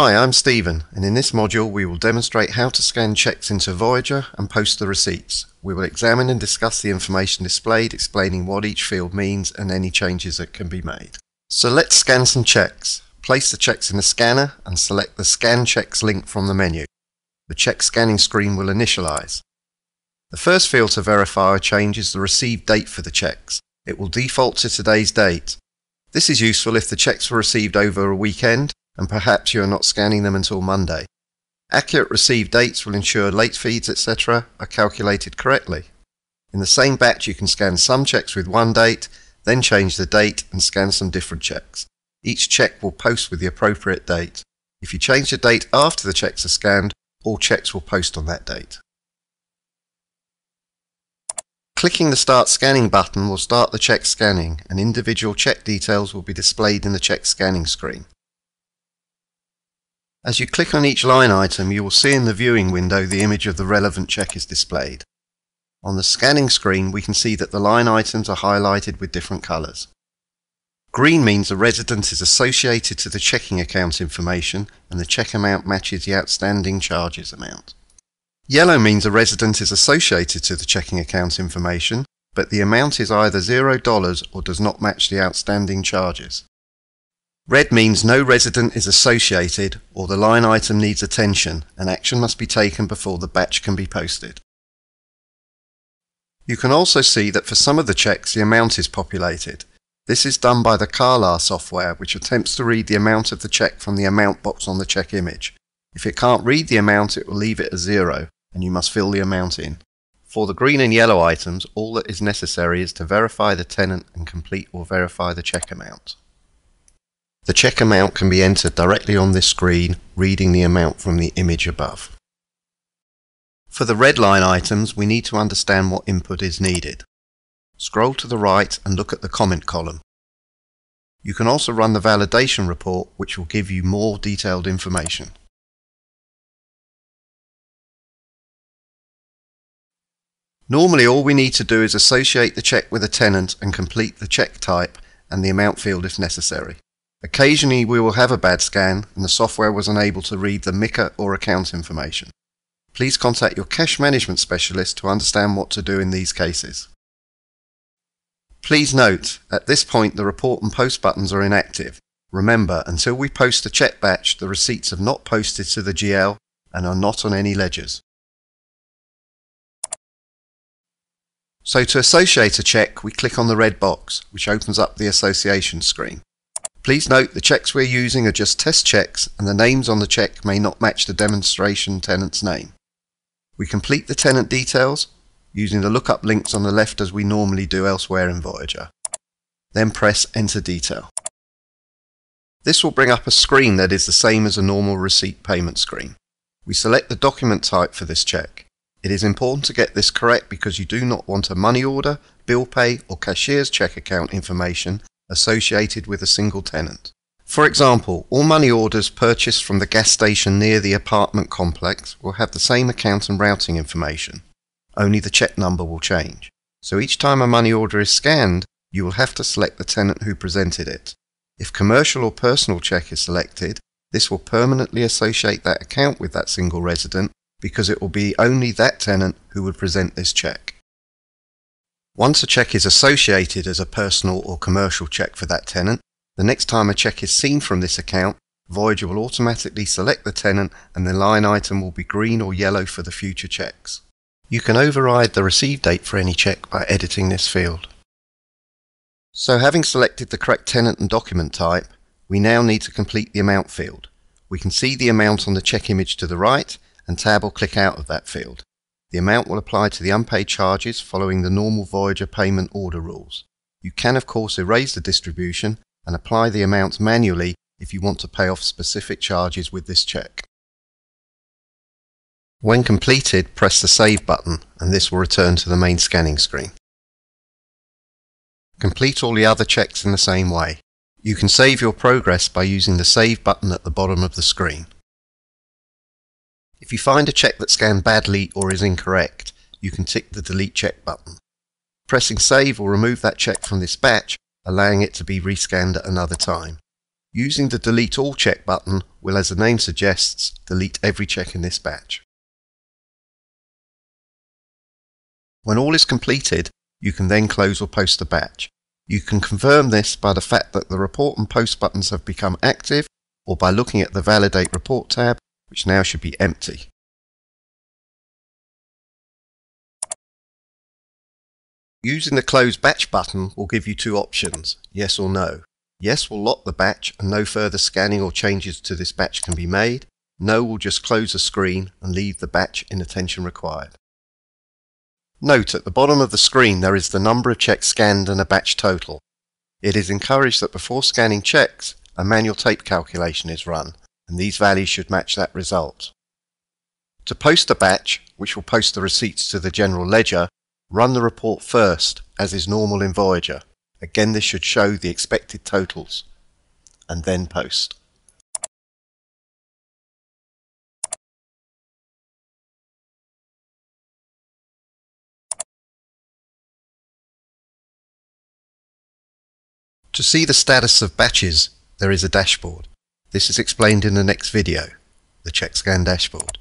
Hi, I'm Stephen, and in this module we will demonstrate how to scan checks into Voyager and post the receipts. We will examine and discuss the information displayed, explaining what each field means and any changes that can be made. So let's scan some checks. Place the checks in the scanner and select the Scan Checks link from the menu. The check scanning screen will initialize. The first field to verify a change is the received date for the checks. It will default to today's date. This is useful if the checks were received over a weekend and perhaps you are not scanning them until Monday. Accurate received dates will ensure late feeds, etc. are calculated correctly. In the same batch you can scan some checks with one date, then change the date and scan some different checks. Each check will post with the appropriate date. If you change the date after the checks are scanned, all checks will post on that date. Clicking the Start Scanning button will start the check scanning and individual check details will be displayed in the check scanning screen. As you click on each line item, you will see in the viewing window the image of the relevant check is displayed. On the scanning screen, we can see that the line items are highlighted with different colours. Green means the resident is associated to the checking account information and the check amount matches the outstanding charges amount. Yellow means a resident is associated to the checking account information, but the amount is either $0 or does not match the outstanding charges. Red means no resident is associated or the line item needs attention and action must be taken before the batch can be posted. You can also see that for some of the checks the amount is populated. This is done by the Carlar software which attempts to read the amount of the check from the amount box on the check image. If it can't read the amount it will leave it as zero and you must fill the amount in. For the green and yellow items all that is necessary is to verify the tenant and complete or verify the check amount. The check amount can be entered directly on this screen, reading the amount from the image above. For the red line items, we need to understand what input is needed. Scroll to the right and look at the comment column. You can also run the validation report, which will give you more detailed information. Normally all we need to do is associate the check with a tenant and complete the check type and the amount field if necessary. Occasionally we will have a bad scan and the software was unable to read the MICR or account information. Please contact your cash management specialist to understand what to do in these cases. Please note, at this point the report and post buttons are inactive. Remember, until we post the check batch, the receipts have not posted to the GL and are not on any ledgers. So to associate a check, we click on the red box, which opens up the association screen. Please note the checks we're using are just test checks and the names on the check may not match the demonstration tenant's name. We complete the tenant details using the lookup links on the left as we normally do elsewhere in Voyager. Then press Enter Detail. This will bring up a screen that is the same as a normal receipt payment screen. We select the document type for this check. It is important to get this correct because you do not want a money order, bill pay or cashier's check account information associated with a single tenant. For example, all money orders purchased from the gas station near the apartment complex will have the same account and routing information, only the check number will change. So each time a money order is scanned, you will have to select the tenant who presented it. If commercial or personal check is selected, this will permanently associate that account with that single resident because it will be only that tenant who would present this check. Once a check is associated as a personal or commercial check for that tenant, the next time a check is seen from this account, Voyager will automatically select the tenant and the line item will be green or yellow for the future checks. You can override the receive date for any check by editing this field. So having selected the correct tenant and document type, we now need to complete the amount field. We can see the amount on the check image to the right and tab or click out of that field. The amount will apply to the unpaid charges following the normal Voyager payment order rules. You can of course erase the distribution and apply the amounts manually if you want to pay off specific charges with this check. When completed, press the Save button and this will return to the main scanning screen. Complete all the other checks in the same way. You can save your progress by using the Save button at the bottom of the screen. If you find a check that scanned badly or is incorrect, you can tick the Delete Check button. Pressing Save will remove that check from this batch, allowing it to be rescanned at another time. Using the Delete All check button will, as the name suggests, delete every check in this batch. When all is completed, you can then close or post the batch. You can confirm this by the fact that the report and post buttons have become active or by looking at the Validate Report tab, which now should be empty. Using the Close Batch button will give you two options, yes or no. Yes will lock the batch and no further scanning or changes to this batch can be made. No will just close the screen and leave the batch in attention required. Note at the bottom of the screen there is the number of checks scanned and a batch total. It is encouraged that before scanning checks, a manual tape calculation is run, and these values should match that result. To post a batch, which will post the receipts to the general ledger, run the report first, as is normal in Voyager. Again, this should show the expected totals, and then post. To see the status of batches, there is a dashboard. This is explained in the next video, the CheckScan dashboard.